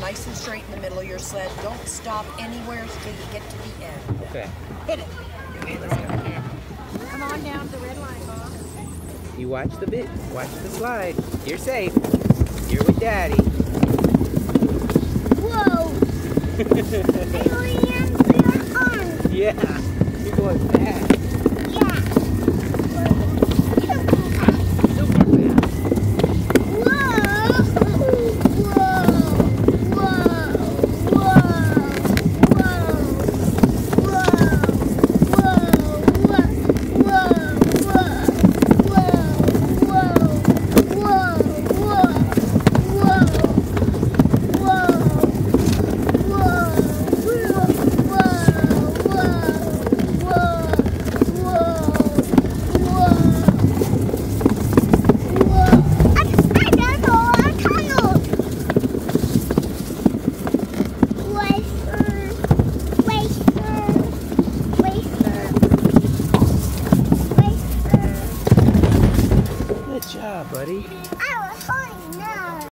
nice and straight in the middle of your sled. Don't stop anywhere until you get to the end. Okay. Hit it. Okay, let's go. Come on down to the red line, Bob. You watch the bit. Watch the slide. You're safe. You're with Daddy. Whoa! Alien, your arms. Yeah. You're going fast. Job, buddy. I was holding